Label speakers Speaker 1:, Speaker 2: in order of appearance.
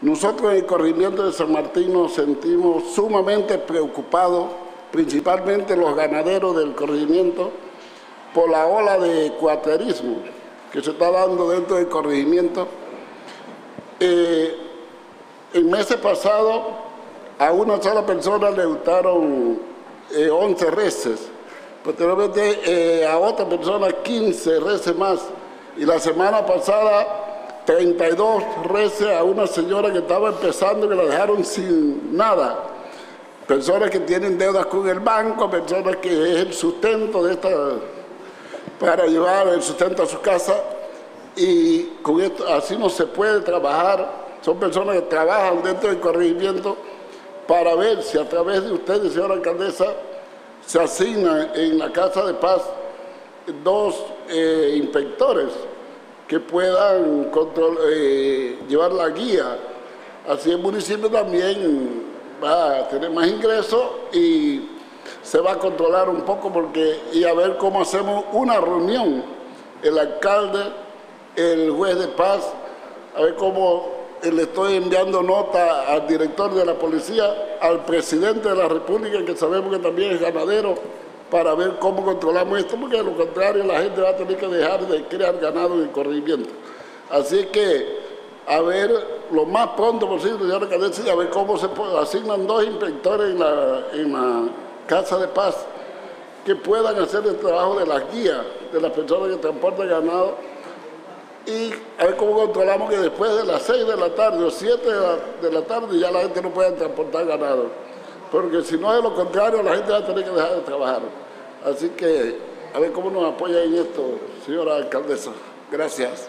Speaker 1: Nosotros en el corregimiento de San Martín nos sentimos sumamente preocupados, principalmente los ganaderos del corregimiento, por la ola de cuaterismo que se está dando dentro del corregimiento. Eh, el mes pasado a una sola persona le gustaron 11 eh, reses, posteriormente eh, a otra persona 15 reses más, y la semana pasada 32 reces a una señora que estaba empezando que la dejaron sin nada. Personas que tienen deudas con el banco, personas que es el sustento de esta, para llevar el sustento a su casa. Y con esto, así no se puede trabajar. Son personas que trabajan dentro del corregimiento para ver si a través de ustedes, señora alcaldesa, se asignan en la Casa de Paz dos eh, inspectores que puedan eh, llevar la guía. Así el municipio también va a tener más ingresos y se va a controlar un poco porque y a ver cómo hacemos una reunión, el alcalde, el juez de paz, a ver cómo le estoy enviando nota al director de la policía, al presidente de la república, que sabemos que también es ganadero, para ver cómo controlamos esto, porque de lo contrario la gente va a tener que dejar de crear ganado en el corregimiento. Así que, a ver, lo más pronto posible, señora alcaldesa, a ver cómo se asignan dos inspectores en la, en la Casa de Paz que puedan hacer el trabajo de las guías de las personas que transportan ganado y a ver cómo controlamos que después de las 6 de la tarde o 7 de de la tarde ya la gente no pueda transportar ganado porque si no es lo contrario, la gente va a tener que dejar de trabajar. Así que a ver cómo nos apoya en esto, señora alcaldesa. Gracias.